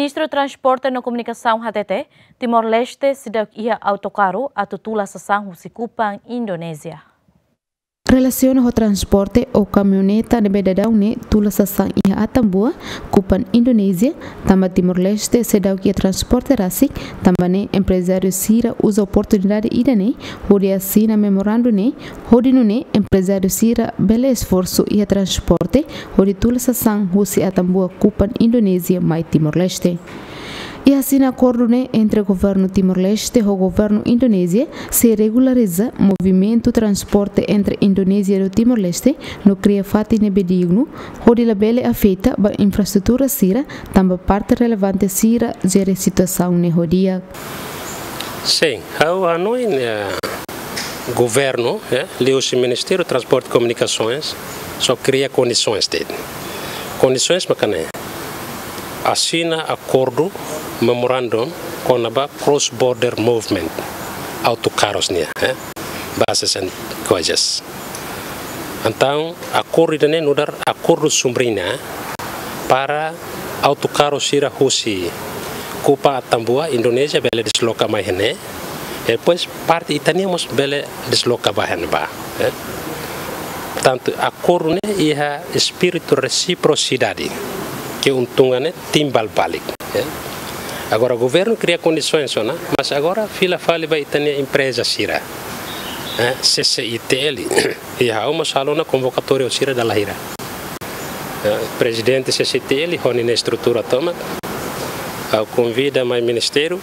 Ministro Transporte e Comunicação HTT, Timor-Leste sidak ia autocarro a tutula sasang Husikupan, Indonésia. Relaciona o transporte ou caminhoneta de ne tula sasang ia atambua kupan Indonésia tamba Timor-Leste sedau que transporte rasik tamba ne empresário Sira usa oportunidade ida ne hodi assina memorando ne hodi no ne empresário Sira bele esforço ia transporte hodi tula sasang husi atambua kupan Indonésia mai Timor-Leste. E assim acordo né, entre o governo Timor-Leste e o governo Indonésia se regulariza o movimento transporte entre Indonésia e Timor-Leste no cria fati ne bedigno, onde a bela afeta a infraestrutura sira, também parte relevante sira gere situação ne rodia. Sim, o Hanoi né, governo, né, o Ministério do Transporte e Comunicações só cria condições dele. Condições bacana. asina akordu memorandum qu'on cross border movement. Auto karosnia eh? base sen koajas antang accordo dene nudar accordo sumbrina para auto karosira husi. Kupa tambua Indonesia bele disloka mahene e pues parte itaniamos bele disloka bahen ba eh? tanto accordo ne iha spiritu reciprocidade que untungannya timbal balik eh? Agora o governo cria condições, não? mas agora fila fale vai ter empresa Sira. É, CCITL. E há uma salona convocatória Sira da Lahira. É, presidente CCITL, onde na estrutura toma, ao convida mais ministério,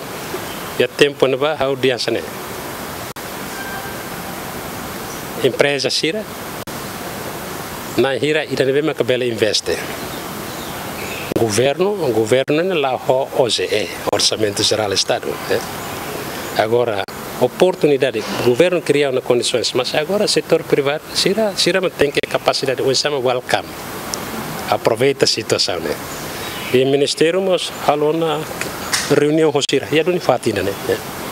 e a tempo não vai, dia né? Empresa Sira, na Hira, e não vê mais que investe governo, o governo é lá o OGE, Orçamento Geral do Estado. Né? Agora, oportunidade, o governo cria uma condições, mas agora o setor privado, será, será tem que capacidade, o chama welcome, aproveita a situação, né? E o Ministério, falou na reunião, Rosira, e a dona Fatina, né?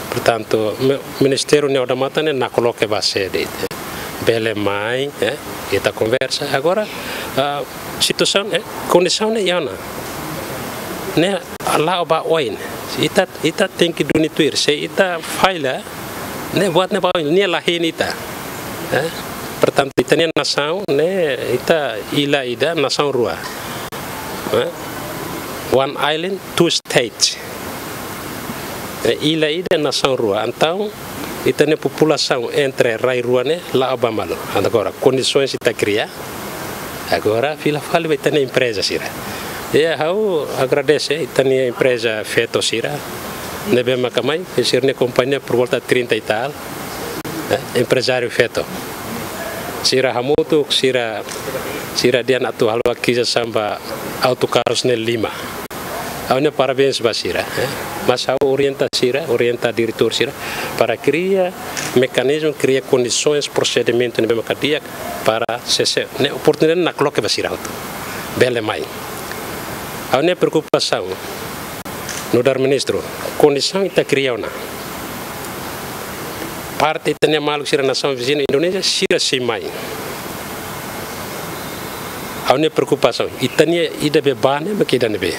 Portanto, o Ministério Neodamata, né, na coloca vai ser, né? Mai, né? E a conversa, agora, a situação, né? Condição, né? ne Allah ba oin ita ita tem que donituir se ita falha ne buat ne ba ne lahin ita eh? portanto ita ne nação ne ita ila ida nação rua eh? one island two states eh, ila ida nação rua então ita ne população entre rai rua ne lá obamalo agora condições ita cria Agora Vila Vale vai ter empresa, Sira. E eu agradeço, tem a empresa feto Sira. Nebe Macamai, que Sira companhia por volta 30 e tal. Eh, Empresário feto. Sira Hamutuk, Sira, Sira Dian Atu Halwa Kisa Samba Autocarros Lima. Awalnya parabéns Basira. Mas ao orienta Sira, orienta diretor Sira, para criar mecanismo, criar condições, procedimento na cadeia para se ne oportunidade na coloque Basira. Bele mai. A minha preocupação no dar ministro, condição está criando. Parte tem mal que a nação vizinha Indonésia, sira se mai. A minha preocupação, e tem ida be bane, mas que dane be.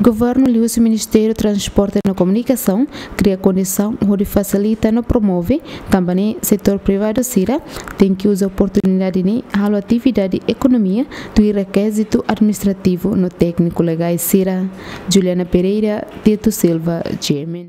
Governo e o Ministério Transporte e Comunicação cria condição onde facilita e promove. Também setor privado sira tem que usar oportunidade de a atividade economia do requisito administrativo no técnico legal sira. Juliana Pereira Tito Silva Gemen